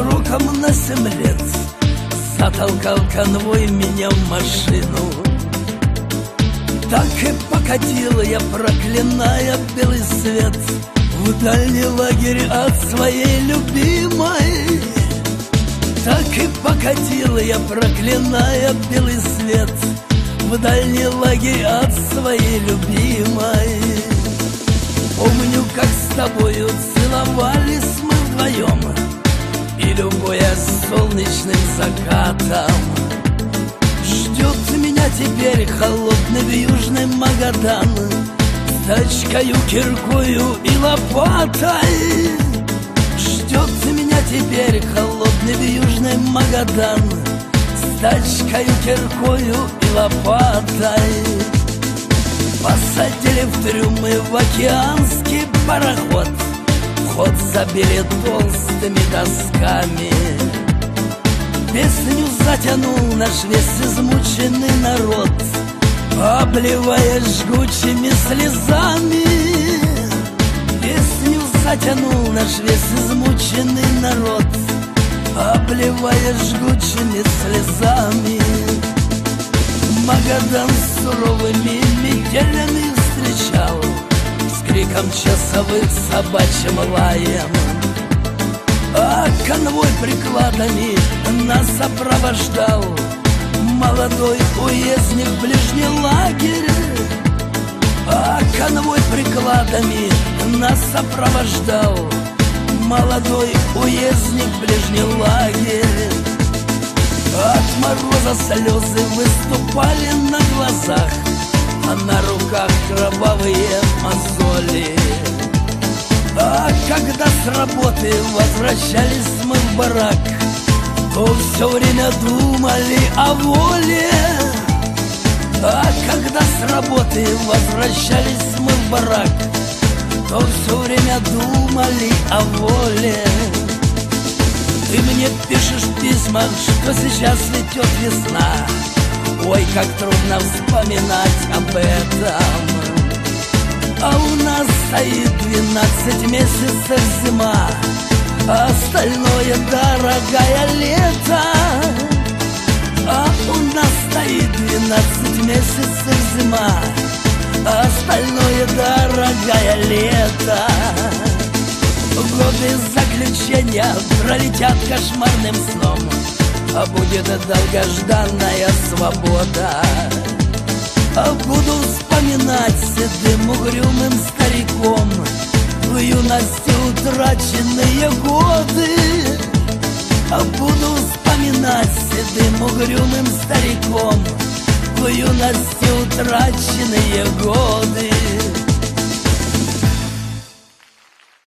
сроком на семь лет Затолкал конвой меня в машину. Так и покатила я, проклиная белый свет. В дальний лагерь от своей любимой. Так и покатила я, проклиная белый свет. В дальний лагерь от своей любимой. Помню, как с тобою целовались мы вдвоем И любое солнечным закатом. Ждет меня теперь холодный южный Магадан С тачкою, киркою и лопатой. Ждет меня теперь холодный южный Магадан С тачкою, киркою и лопатой. Посадили в трюмы в океанский пароход Вход забили толстыми досками. Песню затянул наш весь измученный народ Обливая жгучими слезами. Песню затянул наш весь измученный народ Обливая жгучими слезами. Магадан с суровыми метелями встречал Криком часовых собачьим лаем. А конвой прикладами нас сопровождал Молодой уездник в ближний лагерь. А конвой прикладами нас сопровождал Молодой уездник в ближний лагерь. От мороза слезы выступали на глазах А на руках кровавые мозоли. А когда с работы возвращались мы в барак То все время думали о воле. А когда с работы возвращались мы в барак То все время думали о воле. Ты мне пишешь в письмах, что сейчас цветет весна Ой, как трудно вспоминать об этом. А у нас стоит двенадцать месяцев зима а Остальное дорогая лето. А у нас стоит двенадцать месяцев зима а Остальное дорогая лето. Годы заключения пролетят кошмарным сном будет долгожданная свобода. А буду вспоминать седым угрюмым стариком В юности утраченные годы. А буду вспоминать седым угрюмым стариком В юности утраченные годы